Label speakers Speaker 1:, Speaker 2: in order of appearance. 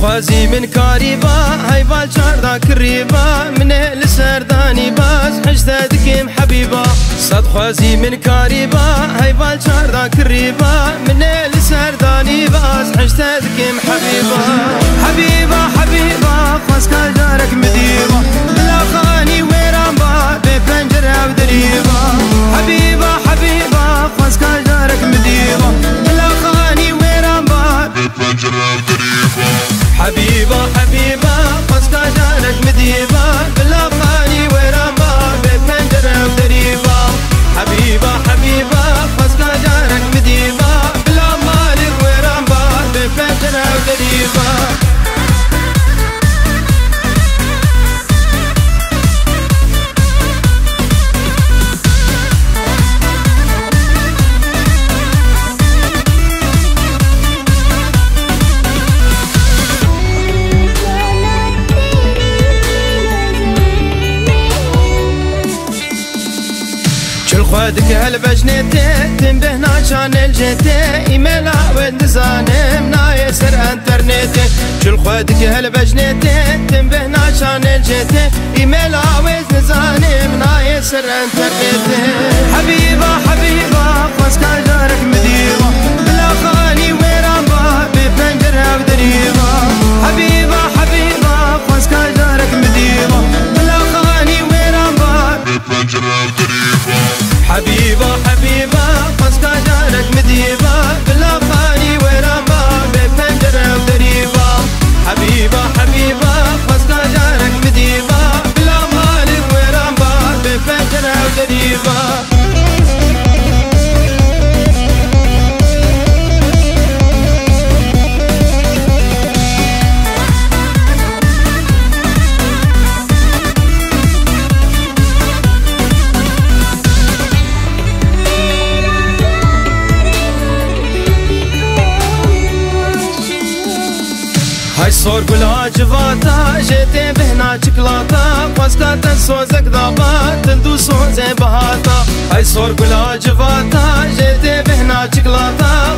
Speaker 1: خوازی من کاری با هیوال چاردا کری با. من لسردانی باز حجده دکیم حبیبا. صد خوازی من کاری با هیوال چاردا کری با. من لسردانی باز حجده دکیم حبیبا. حبیبا حبيبة حبيبة قصدها جانك مديبة خودك هالبجنتي تنبه ناشان الجتي ايميلا وندزانم ناي سر انترنتي شل خودك هالبجنتي تنبه ناشان الجتي ايميلا وندزانم ناي سر انترنتي حبيبه حبيبه قصك جارك مديره Ay sorgulacı vata Jete behna çıklata Paskata sozek dava Tındu soze bahata Ay sorgulacı vata Jete behna çıklata